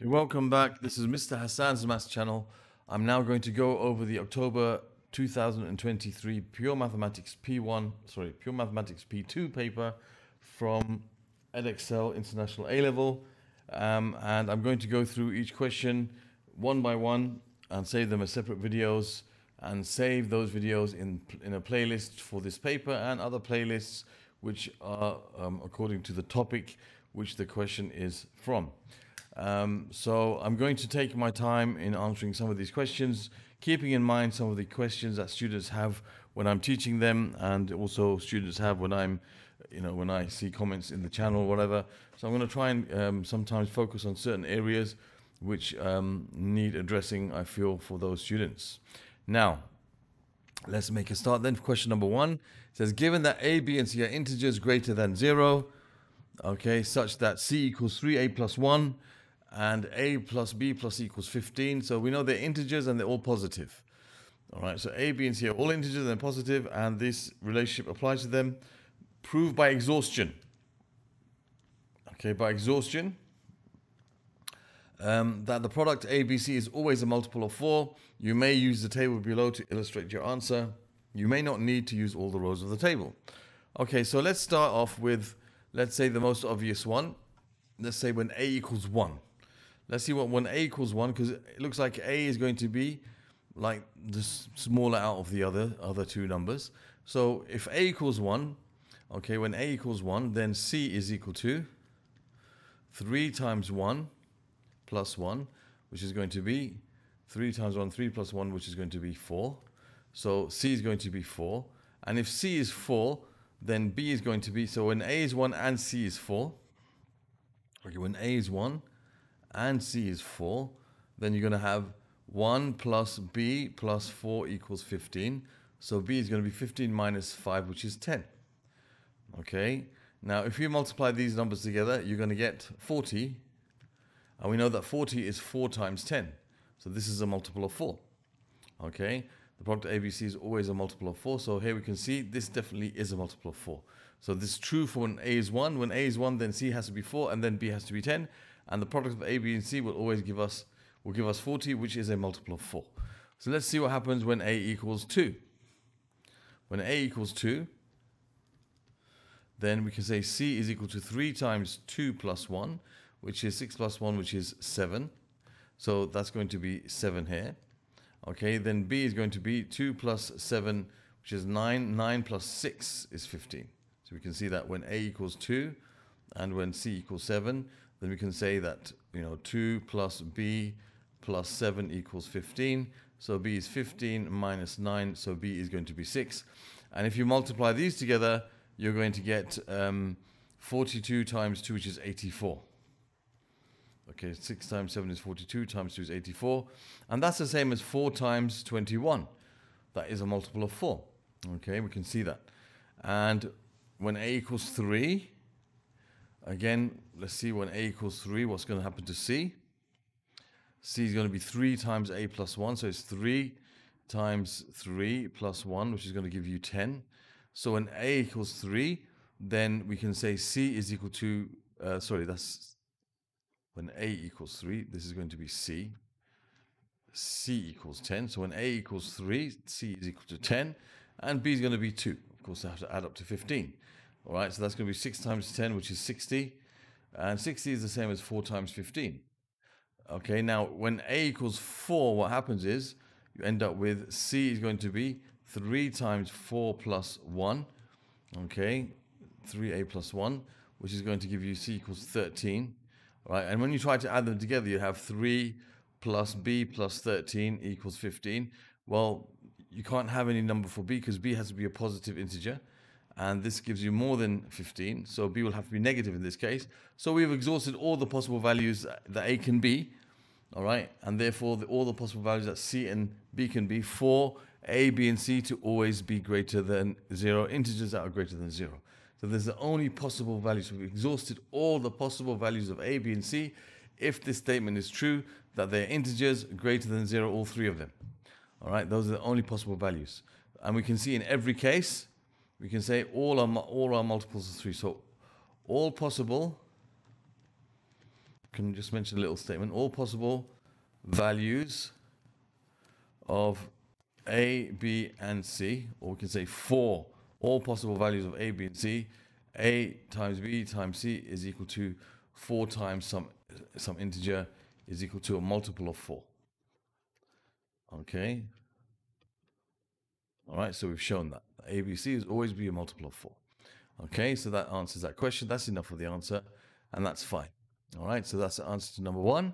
Okay, welcome back. This is Mr. Hassaan's Maths channel. I'm now going to go over the October 2023 Pure Mathematics P1, sorry, Pure Mathematics P2 paper from Edexcel International A-Level. Um, and I'm going to go through each question one by one and save them as separate videos and save those videos in, in a playlist for this paper and other playlists which are um, according to the topic which the question is from. Um, so I'm going to take my time in answering some of these questions, keeping in mind some of the questions that students have when I'm teaching them and also students have when I'm, you know, when I see comments in the channel or whatever. So I'm going to try and um, sometimes focus on certain areas which um, need addressing, I feel, for those students. Now, let's make a start then. Question number one says, given that a, b, and c are integers greater than zero, okay, such that c equals 3a plus 1, and a plus b plus equals 15. So we know they're integers and they're all positive. All right, so a, b, and c are all integers and they're positive, and this relationship applies to them. Prove by exhaustion. Okay, by exhaustion, um, that the product ABC is always a multiple of 4. You may use the table below to illustrate your answer. You may not need to use all the rows of the table. Okay, so let's start off with, let's say the most obvious one. Let's say when A equals 1. Let's see what when A equals 1, because it looks like A is going to be like the smaller out of the other, other two numbers. So if A equals 1, okay, when A equals 1, then C is equal to 3 times 1 plus 1, which is going to be 3 times 1, 3 plus 1, which is going to be 4. So C is going to be 4. And if C is 4, then B is going to be, so when A is 1 and C is 4, okay, when A is 1 and C is 4, then you're going to have 1 plus B plus 4 equals 15. So B is going to be 15 minus 5, which is 10. Okay, now if you multiply these numbers together, you're going to get 40. And we know that 40 is 4 times 10. So this is a multiple of 4. Okay, the product ABC is always a multiple of 4. So here we can see this definitely is a multiple of 4. So this is true for when A is 1. When A is 1, then C has to be 4, and then B has to be 10 and the product of A, B, and C will always give us will give us 40, which is a multiple of 4. So let's see what happens when A equals 2. When A equals 2, then we can say C is equal to 3 times 2 plus 1, which is 6 plus 1, which is 7. So that's going to be 7 here. Okay, then B is going to be 2 plus 7, which is 9. 9 plus 6 is 15. So we can see that when A equals 2 and when C equals 7, then we can say that, you know, 2 plus b plus 7 equals 15. So b is 15 minus 9, so b is going to be 6. And if you multiply these together, you're going to get um, 42 times 2, which is 84. Okay, 6 times 7 is 42, times 2 is 84. And that's the same as 4 times 21. That is a multiple of 4. Okay, we can see that. And when a equals 3, Again, let's see when a equals 3, what's going to happen to c. c is going to be 3 times a plus 1, so it's 3 times 3 plus 1, which is going to give you 10. So when a equals 3, then we can say c is equal to, uh, sorry, that's when a equals 3, this is going to be c. c equals 10. So when a equals 3, c is equal to 10, and b is going to be 2. Of course, I have to add up to 15. All right, so that's going to be 6 times 10, which is 60. And 60 is the same as 4 times 15. Okay, now when a equals 4, what happens is you end up with c is going to be 3 times 4 plus 1. Okay, 3a plus 1, which is going to give you c equals 13. All right, and when you try to add them together, you have 3 plus b plus 13 equals 15. Well, you can't have any number for b because b has to be a positive integer and this gives you more than 15 so b will have to be negative in this case. So we've exhausted all the possible values that a can be all right? And therefore the, all the possible values that c and b can be for a b and c to always be greater than zero integers that are greater than zero. So there's the only possible values. So we've exhausted all the possible values of a b and c if this statement is true that they're integers greater than zero all three of them. All right those are the only possible values. And we can see in every case we can say all our, all are multiples of 3. So all possible can just mention a little statement. All possible values of A, B, and C, or we can say for all possible values of A, B, and C, A times B times C is equal to 4 times some, some integer is equal to a multiple of 4. Okay. All right, so we've shown that. ABC is always be a multiple of 4. Okay, so that answers that question. That's enough of the answer, and that's fine. All right, so that's the answer to number one.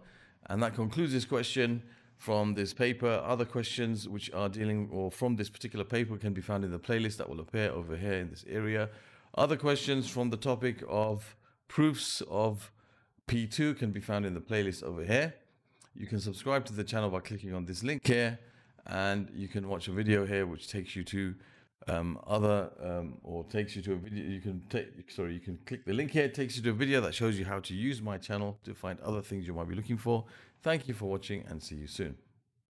And that concludes this question from this paper. Other questions which are dealing or from this particular paper can be found in the playlist that will appear over here in this area. Other questions from the topic of proofs of P2 can be found in the playlist over here. You can subscribe to the channel by clicking on this link here and you can watch a video here which takes you to um, other um, or takes you to a video you can take sorry you can click the link here. It takes you to a video that shows you how to use my channel to find other things you might be looking for. Thank you for watching and see you soon